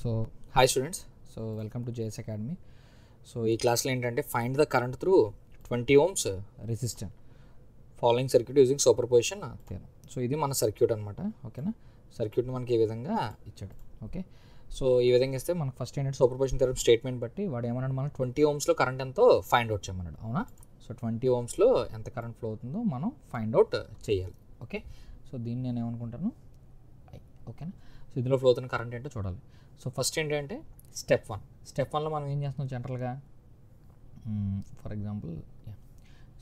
So hi students so welcome to JS academy. So ఈ క్లాస్లో ఏంటంటే find the current through twenty ohms resistant following circuit using superposition so ఇది మన circuit అనమాట ఓకేనా సర్క్యూట్ని మనకి ఈ విధంగా ఇచ్చాడు. ఓకే సో ఈ విధంగా ఇస్తే మనకు ఫస్ట్ ఏంటంటే సూపర్ పొజిషన్ థియరం స్టేట్మెంట్ బట్టి వాడు ఏమన్నాడు మనకు? ట్వంటీ ఓమ్స్లో కరెంట్ ఎంతో ఫైండ్ అవుట్ చేయమన్నాడు. అవునా? సో ట్వంటీ ఓమ్స్లో ఎంత కరెంట్ ఫ్లో అవుతుందో మనం ఫైండ్ అవుట్ చేయాలి. ఓకే సో దీన్ని నేను ఏమనుకుంటాను? ఓకేనా సో ఇందులో ఫ్లో అవుతున్న కరెంట్ ఏంటో చూడాలి. సో ఫస్ట్ ఏంటంటే స్టెప్ వన్. స్టెప్ వన్లో మనం ఏం చేస్తున్నాం జనరల్గా? ఫర్ ఎగ్జాంపుల్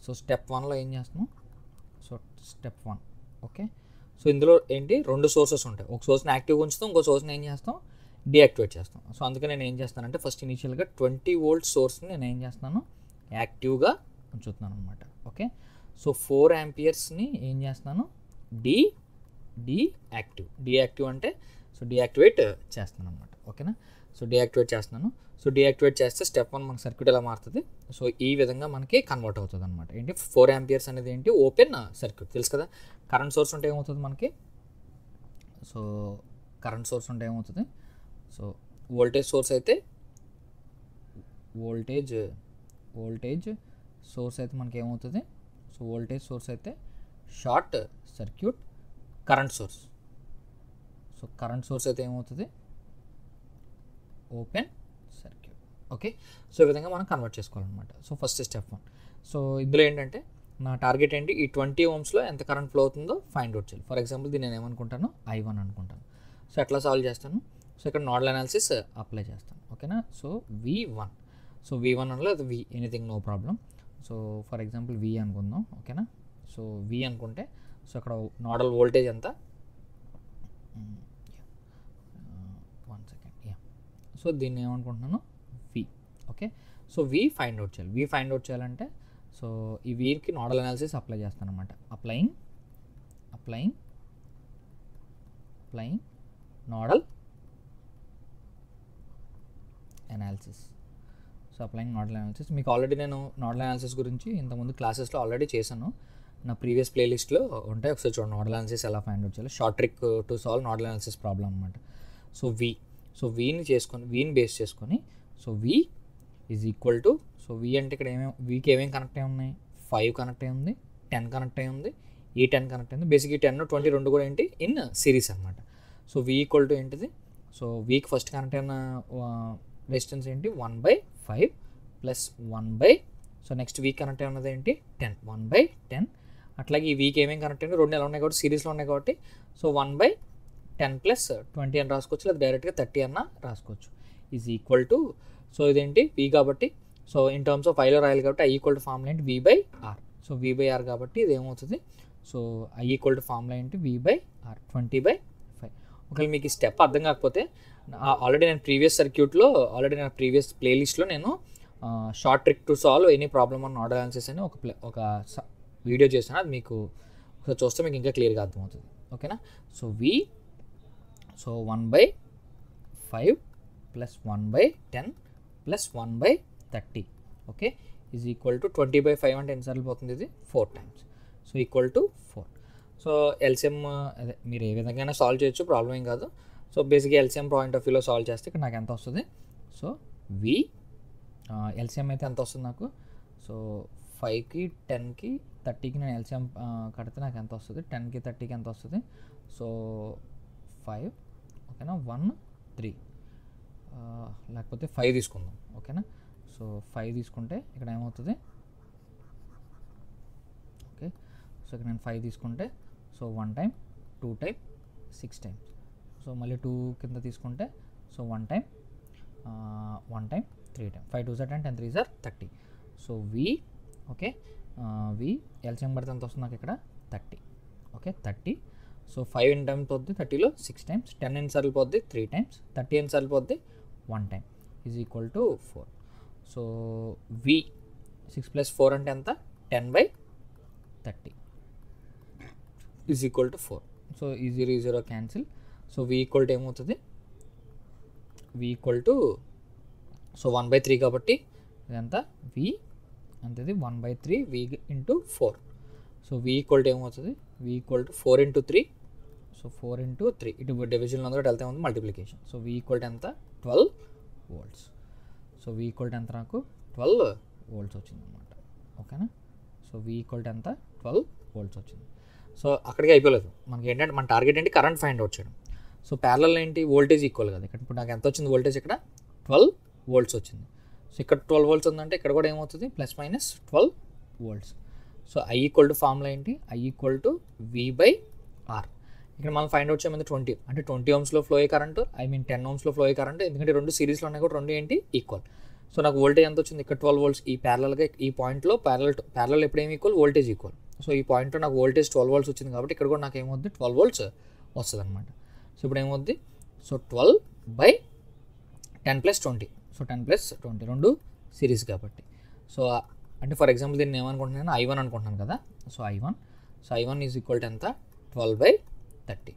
సో స్టెప్ వన్లో ఏం చేస్తున్నాం? So step one okay? So ఇందులో ఏంటి? రెండు సోర్సెస్ ఉంటాయి. ఒక సోర్స్ని యాక్టివ్గా ఉంచుతాం ఇంకో సోర్స్ని ఏం చేస్తాం? డీయాక్టివేట్ చేస్తాం. సో అందుకే నేను ఏం చేస్తానంటే ఫస్ట్ ఇనీషియల్గా ట్వంటీ వోల్ట్ సోర్స్ని నేను ఏం చేస్తున్నాను? యాక్టివ్గా ఉంచుతున్నాను అనమాట ఓకే? సో ఫోర్ యాంపియర్స్ని ఏం చేస్తున్నాను? డి డీయాక్టివ్ డీయాక్టివ్ అంటే సో డియాక్టివేట్ చేస్తున్నాను అనమాట ఓకేనా? సో డియాక్టివేట్ చేస్తున్నాను. సో డియాక్టివేట్ చేస్తే స్టెప్ వన్ మన సర్క్యూట్ ఎలా మారుతుంది? సో ఈ విధంగా మనకి కన్వర్ట్ అవుతుంది అనమాట ఏంటి? ఫోర్ యాంపియర్స్ అనేది ఏంటి? ఓపెన్ సర్క్యూట్ తెలుసు కదా? కరెంట్ సోర్స్ ఉంటే ఏమవుతుంది మనకి? సో కరెంట్ సోర్స్ ఉంటే ఏమవుతుంది? సో వోల్టేజ్ సోర్స్ అయితే వోల్టేజ్ వోల్టేజ్ సోర్స్ అయితే మనకి ఏమవుతుంది? సో వోల్టేజ్ సోర్స్ అయితే short circuit current source so current source అయితే ఏమవుతుంది? Open circuit. ఓకే? సో ఈ విధంగా మనం కన్వర్ట్ చేసుకోవాలన్నమాట. So first step one. So ఇందులో ఏంటంటే నా టార్గెట్ ఏంటి? ఈ ట్వంటీ ఓమ్స్లో ఎంత కరెంట్ ఫ్లో అవుతుందో ఫైండ్ అవుట్ చేయాలి. ఫర్ ఎగ్జాంపుల్ దీన్ని నేను ఏమనుకుంటాను? ఐ వన్ అనుకుంటాను. సో ఎట్లా సాల్వ్ చేస్తాను? సో ఇక్కడ నోడల్ అనాలిసిస్ అప్లై చేస్తాను. ఓకేనా? So V one. So V one అనలో అది V anything no problem so for example V అనుకుందాం. ఓకేనా? సో వి అనుకుంటే సో అక్కడ నోడల్ వోల్టేజ్ ఎంత వన్ సెకండ్ యా సో దీన్ని ఏమనుకుంటున్నాను? V okay so V find out చేయాలి. వి ఫైండ్ అవుట్ చేయాలంటే సో ఈ వీర్కి నోడల్ అనాలిసిస్ అప్లై చేస్తాను అనమాట applying applying applying nodal analysis so applying nodal analysis మీకు ఆల్రెడీ నేను నోడల్ అనాలిసిస్ గురించి ఇంతకుముందు క్లాసెస్లో ఆల్రెడీ చేశాను. నా ప్రీవియస్ ప్లేలిస్ట్లో ఉంటాయి. ఒకసారి చూడండి. నోడల్ అనాలిసిస్ ఎలా ఫైండ్ అవుట్ చేయాలి? Short trick to solve nodal analysis problem అనమాట సో వి సో వీని చేసుకొని వీని బేస్ చేసుకొని so V is equal to so V అంటే ఇక్కడ ఏమేమి వీకి ఏమేమి కనెక్ట్ అయి ఉన్నాయి? ఫైవ్ కనెక్ట్ అయి ఉంది టెన్ కనెక్ట్ అయి ఉంది ఈ టెన్ కనెక్ట్ అయింది బేసిక్ ఈ టెన్ ట్వంటీ రెండు కూడా ఏంటి? ఇన్ సిరీస్ అనమాట సో వి ఈక్వల్ టు ఏంటిది? సో వీక్ ఫస్ట్ కనెక్ట్ అయిన రెసిస్టెన్స్ ఏంటి? One by five plus one by so next week connect అయి ఉన్నది ఏంటి? టెన్ వన్ బై టెన్ అట్లాగే ఈ వీక్ ఏమేమి కనెక్ట్ అయింది రెండు ఎలా ఉన్నాయి కాబట్టి? సిరీస్లో ఉన్నాయి కాబట్టి. So one by ten plus twenty అని రాసుకోవచ్చు లేదా డైరెక్ట్గా థర్టీ అన్న రాసుకోవచ్చు. ఈజ్ ఈక్వల్ టు సో ఇదేంటి? వి కాబట్టి సో ఇన్ టర్మ్స్ ఆఫ్ ఐలో రాయాలి కాబట్టి ఐ ఈక్వల్ టు ఫార్ములా ఏంటి V by R so V by R కాబట్టి ఇది ఏమవుతుంది so I equal to formula ఏంటి V by R twenty by five ఒకవేళ మీకు ఈ స్టెప్ అర్థం కాకపోతే ఆల్రెడీ నేను ప్రీవియస్ సర్క్యూట్లో ఆల్రెడీ నా ప్రీవియస్ ప్లేలిస్ట్లో నేను short trick to solve any problem అన్న ఆర్డర్ ఆన్సర్స్ అని ఒక ప్లే ఒక వీడియో చేశాను. అది మీకు చూస్తే మీకు ఇంకా క్లియర్గా అర్థమవుతుంది. ఓకేనా so V so one by five plus one by ten plus one by thirty. Okay? Is equal to twenty by five అంటే ఎన్నిసార్లు పోతుంది ఇది? Four times. So equal to four. So LCM అదే మీరు ఏ విధంగా సాల్వ్ చేయొచ్చు ప్రాబ్లం ఏం కాదు. సో బేసిక్గా ఎల్సిఎం పాయింట్ ఆఫ్ వ్యూలో సాల్వ్ చేస్తే ఇక్కడ నాకు ఎంత వస్తుంది? సో వి ఎల్సిఎం అయితే ఎంత వస్తుంది నాకు? సో ఫైవ్కి టెన్కి థర్టీకి నేను ఎల్సిఎం కడితే నాకు ఎంత వస్తుంది? టెన్కి థర్టీకి ఎంత వస్తుంది? సో ఫైవ్ ఓకేనా? వన్ త్రీ లేకపోతే ఫైవ్ తీసుకుందాం. ఓకేనా? సో ఫైవ్ తీసుకుంటే ఇక్కడ ఏమవుతుంది? ఓకే. సో ఇక్కడ నేను ఫైవ్ తీసుకుంటే so one time two time six times so మళ్ళీ టూ కింద తీసుకుంటే so one time one time three time five two sir ten ten three sir thirty so V okay V LCM పడితే ఎంత వస్తుంది నాకు ఇక్కడ? Thirty okay thirty so five in times పోద్ది థర్టీలో సిక్స్ టైమ్స్ టెన్ ఎన్ని సార్లు పోద్ది త్రీ టైమ్స్ థర్టీ ఎన్ని సార్లు పోద్ది one time is equal to four so V six plus four అంటే ఎంత? Ten by thirty is equal to four so ఈ జీరో ఈ zero cancel so V equal to ఏమవుతుంది? V equal to so one by three కాబట్టి ఇదంతా? V అంతది one by three V into four so V equal to ఏమవుతుంది? V equal to four into three so four into three ఇటు డివిజన్లో కూడా వెళ్తే ఉంది multiplication so V equal to ఎంత? Twelve volts so V equal to ఎంత నాకు? Twelve volts వచ్చింది అనమాట ఓకేనా సో వి ఈక్వల్ టు ఎంత? ట్వెల్వ్ వోల్ట్స్ వచ్చింది. సో అక్కడికి అయిపోలేదు. మనకి ఏంటంటే మన టార్గెట్ ఏంటి? కరెంట్ ఫైండ్ అవుట్ చేయడం. సో ప్యారల్ ఏంటి? వోల్టేజ్ ఈక్వల్ కదా. ఇక్కడ ఇప్పుడు నాకు ఎంత వచ్చింది వోల్టేజ్ ఇక్కడ? ట్వెల్వ్ వోల్ట్స్ వచ్చింది. సో ఇక్కడ ట్వెల్వ్ వోల్ట్స్ ఉందంటే ఇక్కడ కూడా ఏమవుతుంది? Plus minus twelve volts so I equal to formula ఏంటి? I equal to V by R ఇక్కడ మనం ఫైండ్ అవుట్ చేయమంది ట్వంటీ అంటే ట్వంటీ ఓమ్స్లో ఫ్లో అయ్యే కరెంట్ ఐ మీన్ టెన్ ఓమ్స్లో ఫ్లో అయ్యే కరెంట్ ఎందుకంటే రెండు సిరీస్లో ఉన్నాయి కూడా రెండు ఏంటి? ఈక్వల్ సో నాకు వోల్టేజ్ ఎంత వచ్చింది? ఇక్కడ ట్వెల్వ్ వోల్ట్స్ ఈ ప్యారల్గా ఈ పాయింట్లో ప్యారల్ ప్యారల్ ఎప్పుడేమి ఈక్వల్ వోల్టేజ్ ఈక్వల్ సో ఈ పాయింట్లో నాకు వోల్టేజ్ ట్వెల్వ్ వోల్ట్స్ వచ్చింది కాబట్టి ఇక్కడ కూడా నాకు ఏమవుద్ది? ట్వెల్వ్ వోల్ట్స్ వస్తుంది అనమాట సో ఇప్పుడు ఏమవుద్ది? So twelve by ten plus twenty so ten plus twenty రెండు సిరీస్ కాబట్టి. సో అంటే ఫర్ ఎగ్జాంపుల్ దీన్ని ఏమనుకుంటున్నాను? ఐ వన్ అనుకుంటున్నాను కదా? So I one so I one is equal to ఎంత? Twelve by thirty.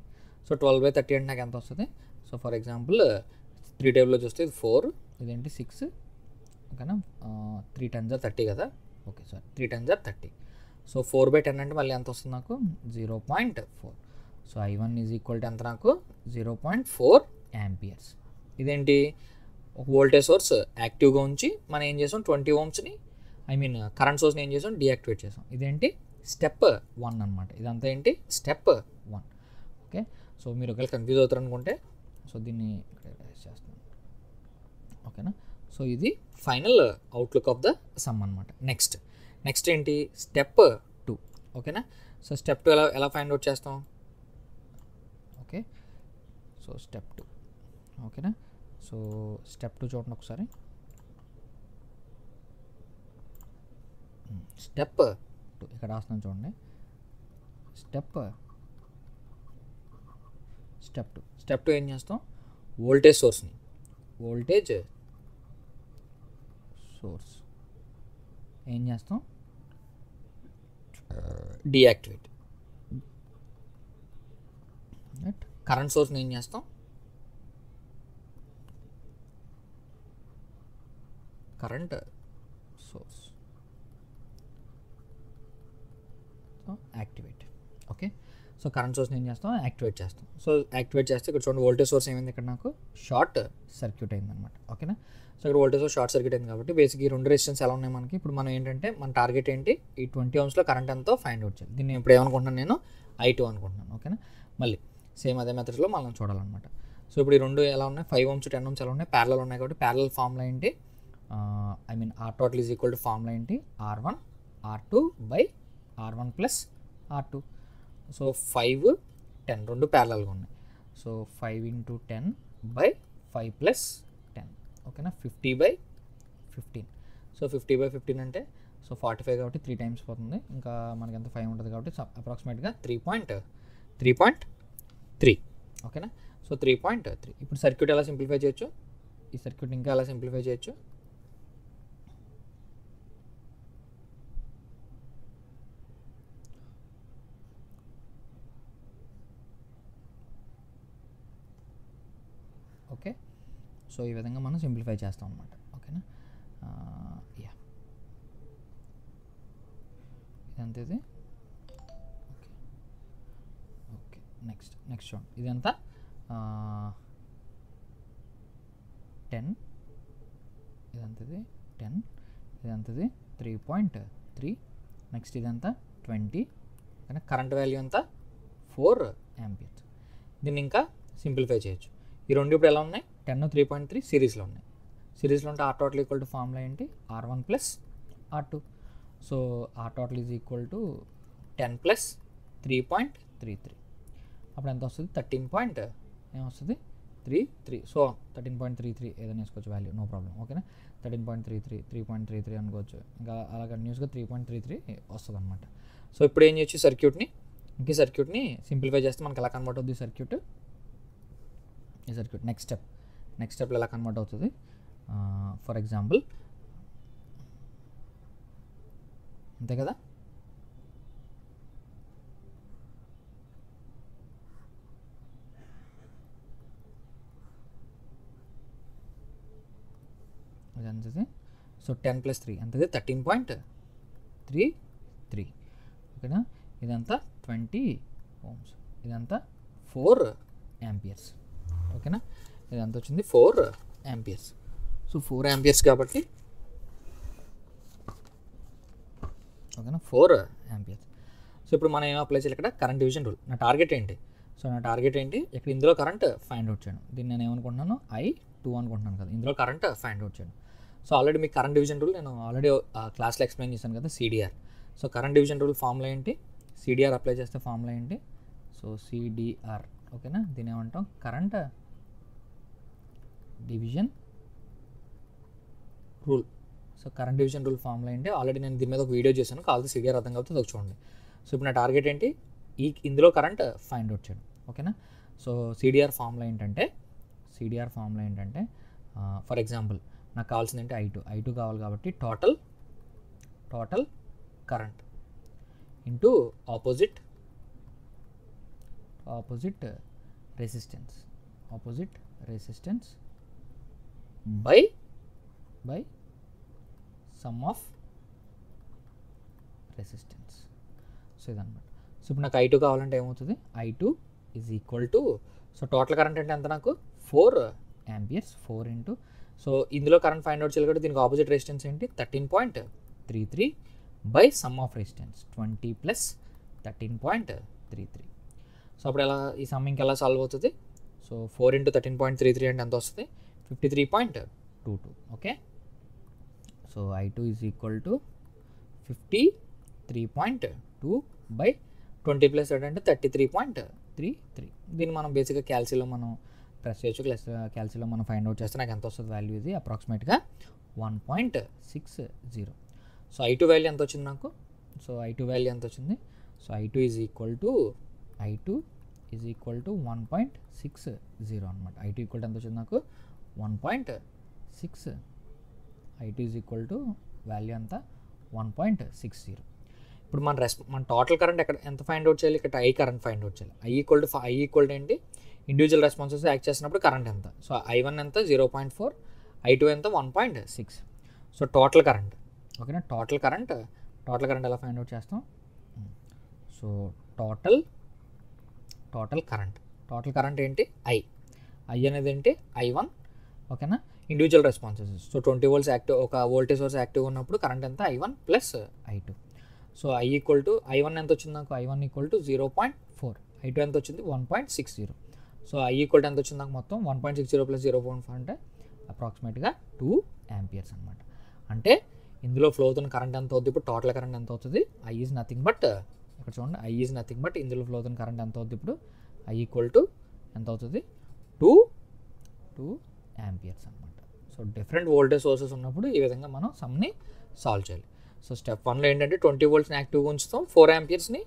So twelve by thirty అంటే నాకు ఎంత వస్తుంది? సో ఫర్ ఎగ్జాంపుల్ త్రీ టేబుల్లో చూస్తే ఇది ఫోర్ ఇదేంటి సిక్స్ ఓకేనా? త్రీ టెన్స్ ఆర్ థర్టీ కదా? Okay sir three tens are thirty so four by ten అంటే మళ్ళీ ఎంత వస్తుంది నాకు? Zero point four so I one is equal to ఎంత నాకు? జీరో పాయింట్ ఫోర్ యాంపియర్స్ ఇదేంటి? ఒక వోల్టేజ్ సోర్స్ యాక్టివ్గా ఉంచి మనం ఏం చేసాం? ట్వంటీ ఓమ్స్ని ఐ మీన్ కరెంట్ సోర్స్ని ఏం చేసాం? డియాక్టివేట్ చేసాం. ఇదేంటి? స్టెప్ వన్ అనమాట ఇదంతా ఏంటి? Step one okay? సో మీరు ఒకవేళ కన్ఫ్యూజ్ అవుతారు అనుకుంటే? సో దీన్ని చేస్తున్నాను ఓకేనా? సో ఇది final outlook of the sum అనమాట నెక్స్ట్ నెక్స్ట్ ఏంటి? స్టెప్ టూ ఓకేనా? సో స్టెప్ టూ ఎలా ఎలా ఫైండ్ అవుట్ చేస్తాం? ఓకే? సో స్టెప్ టూ ఓకేనా? సో స్టెప్ టూ చూడండి ఒకసారి. స్టెప్ టూ ఇక్కడ రాస్తున్నాను చూడండి. Step step two. Step two ఏం చేస్తాం? వోల్టేజ్ సోర్స్ని. Voltage source. ఏం చేస్తాం? డియాక్టివేట్. కరెంట్ సోర్స్ని ఏం చేస్తాం? Current source. Activate. So current సోర్స్ని ఏం చేస్తాం యాక్టివేట్ చేస్తాం సో యాక్టివేట్ చేస్తే ఇక్కడ చూడండి వోల్టేజ్ సోర్స్ ఏమైంది ఇక్కడ నాకు? షార్ట్ సర్క్యూట్ అయింది అనమాట ఓకేనా సో ఇక్కడ వోల్టేజ్ సోర్స్ షార్ట్ సర్క్యూట్ అయింది కాబట్టి బేసిక్ ఈ రెండు రెసిస్టెన్స్ ఎలా ఉన్నాయి మనకి? ఇప్పుడు మనం ఏంటంటే మన టార్గెట్ ఏంటి? ఈ ట్వంటీ ఓమ్స్లో కరెంట్ ఎంతో ఫైండ్ అవుట్ చేయాలి. దీన్ని ఇప్పుడు ఏమనుకుంటున్నాను నేను? ఐ టూ అనుకుంటున్నాను. ఓకేనా మళ్ళీ సేమ్ అదే మెథడ్లో మనం చూడాలన్నమాట. సో ఇప్పుడు ఈ రెండు ఎలా ఉన్నాయి? ఫైవ్ ఓమ్స్ టెన్ ఓమ్స్ ఎలా ఉన్నాయి? ప్యారల్ ఉన్నాయి కాబట్టి ప్యారల్ ఫార్ములా ఏంటి? I mean R total is equal to formula ఏంటి? R one R two by R one plus R two so five ten రెండు ప్యారలల్గా ఉన్నాయి. So five into ten by five plus ten ఓకేనా fifty by fifteen so fifty by fifteen అంటే so forty five కాబట్టి three times పోతుంది. ఇంకా మనకి ఎంత ఫైవ్ ఉంటుంది కాబట్టి అప్రాక్సిమేట్గా three point three point three ఓకేనా సో త్రీ పాయింట్ త్రీ ఇప్పుడు సర్క్యూట్ ఎలా సింప్లిఫై చేయొచ్చు? ఈ సర్క్యూట్ ఇంకా ఎలా సింప్లిఫై చేయొచ్చు? ఓకే? సో ఈ విధంగా మనం సింప్లిఫై చేస్తాం అనమాట ఓకేనా? యా. ఇదంతా ఇది. ఓకే. ఓకే. నెక్స్ట్ నెక్స్ట్ చూడండి. ఇదంతా టెన్. ఇదంతది టెన్. ఇదంతది త్రీ పాయింట్ త్రీ. నెక్స్ట్ ఇదంతా ట్వంటీ. కరెంట్ వాల్యూ అంతా ఫోర్ యాంపియర్స్. దీన్ని ఇంకా సింప్లిఫై చేయొచ్చు. ఈ రెండు ఇప్పుడు ఎలా ఉన్నాయి? టెన్ త్రీ పాయింట్ త్రీ సిరీస్లో ఉన్నాయి. సిరీస్లో ఉంటే R total equal to formula ఏంటి? R one plus R two so R total is equal to ten plus three point three three అప్పుడు ఎంత వస్తుంది? థర్టీన్ పాయింట్ ఏమొస్తుంది three three so thirteen point three three ఏదైనా వేసుకోవచ్చు value no problem ఓకేనా thirteen point three three three point three three అనుకోవచ్చు. ఇంకా అలా కంటిన్యూస్గా త్రీ పాయింట్ త్రీ త్రీ వస్తుంది అనమాట సో ఇప్పుడు ఏం చేయొచ్చు సర్క్యూట్ని ఇంకే సర్క్యూట్ని సింప్లిఫై చేస్తే మనకి ఎలా కనబడుతుంది అవుతుంది సర్క్యూట్ ఈ సర్క్యూట్ నెక్స్ట్ స్టెప్ నెక్స్ట్ స్టెప్లో ఎలా కన్వర్ట్ అవుతుంది? ఫర్ ఎగ్జాంపుల్ అంతే కదా? ఇది ఎంతది సో టెన్ ప్లస్ త్రీ ఎంతది థర్టీన్ పాయింట్ త్రీ త్రీ ఓకేనా ఇదంతా ట్వంటీ హోమ్స్ ఇదంతా ఫోర్ యాంపియర్స్ ఓకేనా? ఇది ఎంత వచ్చింది? Four amperes so four amperes కాబట్టి ఓకేనా? ఫోర్ యాంపియర్స్ సో ఇప్పుడు మనం ఏం అప్లై చేయాలి ఇక్కడ? కరెంట్ డివిజన్ రూల్ నా టార్గెట్ ఏంటి? సో నా టార్గెట్ ఏంటి? ఇక్కడ ఇందులో కరెంట్ ఫైండ్ అవుట్ చేయను. దీన్ని నేను ఏమనుకుంటున్నాను? ఐ టూ అనుకుంటున్నాను కదా. ఇందులో కరెంట్ ఫైండ్ అవుట్ చేయను. సో ఆల్రెడీ మీకు కరెంట్ డివిజన్ రూల్ నేను ఆల్రెడీ క్లాస్లో ఎక్స్ప్లెయిన్ చేశాను కదా CDR so current division rule formula ఏంటి? సిడిఆర్ అప్లై చేస్తే ఫార్ములా ఏంటి? సో సిడిఆర్ ఓకేనా? దీని ఏమంటాం? Current division rule so current division rule formula ఏంటి? ఆల్రెడీ నేను దీని మీద ఒక వీడియో చేశాను. కావాలి సిడిఆర్ అర్థం కాబట్టి అది చూడండి. సో ఇప్పుడు నా టార్గెట్ ఏంటి? ఈ ఇందులో కరెంట్ ఫైండ్ అవుట్ చేయడం. ఓకేనా సో సిడిఆర్ ఫార్ములా ఏంటంటే సిడిఆర్ ఫార్ములా ఏంటంటే ఫర్ ఎగ్జాంపుల్ నాకు కావాల్సింది ఏంటి? ఐ టూ ఐ టూ కావాలి కాబట్టి total total current into opposite opposite resistance opposite resistance by by sum of resistance so ఇదనమాట సో ఇప్పుడు నాకు ఐ టూ కావాలంటే ఏమవుతుంది? I two is equal to so total current అంటే ఎంత నాకు? Four amperes four into so ఇందులో current find out చేయాలి దీనికి ఆపోజిట్ రెసిస్టెన్స్ ఏంటి? Thirteen point three three by sum of resistance twenty plus thirteen point three three so అప్పుడు ఎలా ఈ సమ్ ఇంకెలా సాల్వ్ అవుతుంది? So four into thirteen point three three అంటే ఎంత వస్తుంది? Fifty three point two two okay so I two is equal to fifty three point two by twenty plus అంటే thirty three point three three దీన్ని మనం బేసిక్గా క్యాల్సీలో మనం press చేయొచ్చు plus క్యాల్సీలో మనం ఫైండ్ అవుట్ చేస్తే నాకు ఎంత వస్తుంది వాల్యూ ఇది? అప్రాక్సిమేట్గా one point six zero so I two value ఎంత వచ్చింది నాకు? సో ఐ టూ వాల్యూ ఎంత వచ్చింది? So I two is equal to I two is equal to one point six zero అనమాట ఐ టూ ఈక్వల్ ఎంత వచ్చింది నాకు? One point six I is equal to value అంతా వన్ పాయింట్ సిక్స్ జీరో ఇప్పుడు మన రెస్ మన టోటల్ కరెంట్ ఎక్కడ ఎంత ఫైండ్ అవుట్ చేయాలి? ఇక్కడ ఐ కరెంట్ ఫైండ్ అవుట్ చేయాలి. I equal to I equal to ఏంటి? ఇండివిజువల్ రెస్పాన్సెస్ యాక్ట్ చేసినప్పుడు కరెంట్ ఎంత? సో ఐ వన్ ఎంత? Zero point four I two ఎంత? One point six so total current ఓకేనా టోటల్ కరెంట్ టోటల్ కరెంట్ ఎలా find out చేస్తాం? So total total current total current ఏంటి? I I అనేది ఏంటి? ఐ వన్ ఓకేనా? Individual responses so twenty volts active ఒక voltage source active ఉన్నప్పుడు current ఎంత? I one plus I two so I equal to I one ఎంత వచ్చింది నాకు? I one equal to zero point four I two ఎంత వచ్చింది? One point six zero so I equal to ఎంత వచ్చింది నాకు మొత్తం? One point six zero plus zero point four అంటే అప్రాక్సిమేట్గా టూ యాంపియర్స్ అనమాట అంటే ఇందులో ఫ్లో అవుతున్న కరెంట్ ఎంత అవుతుంది ఇప్పుడు టోటల్ కరెంట్ ఎంత అవుతుంది? ఐ ఈజ్ నథింగ్ బట్ ఇక్కడ చూడండి ఐ ఈజ్ నథింగ్ బట్ ఇందులో ఫ్లో అవుతున్న కరెంట్ ఎంత అవుతుంది ఇప్పుడు ఐ ఈక్వల్ టు ఎంత అవుతుంది? టూ టూ యాంపియర్స్ అనమాట సో డిఫరెంట్ వోల్టేజ్ సోర్సెస్ ఉన్నప్పుడు ఈ విధంగా మనం సమ్ని సాల్వ్ చేయాలి. సో స్టెప్ వన్లో ఏంటంటే ట్వంటీ వోల్ట్స్ని యాక్టివ్గా ఉంచుతాం ఫోర్ యాంపియర్స్ని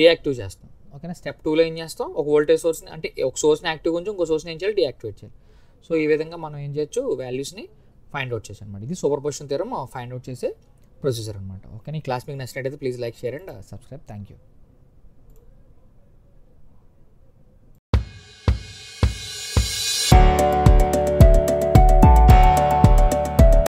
డియాక్టివ్ చేస్తాం. ఓకేనా స్టెప్ టూలో ఏం చేస్తాం? ఒక వోల్టేజ్ సోర్స్ని అంటే ఒక సోర్స్ని యాక్టివ్ ఉంచి ఇంకో సోర్స్ని ఏం చేయాలి? డియాక్టివేట్ చేయాలి. సో ఈ విధంగా మనం ఏం చేయొచ్చు? వాల్యూస్ని ఫైండ్ అవుట్ చేసాం అనమాట ఇది superposition theorem find out చేసే ప్రొసీజర్ అనమాట ఓకే ఈ క్లాస్ మీకు నచ్చినట్టయితే please like share and subscribe thank you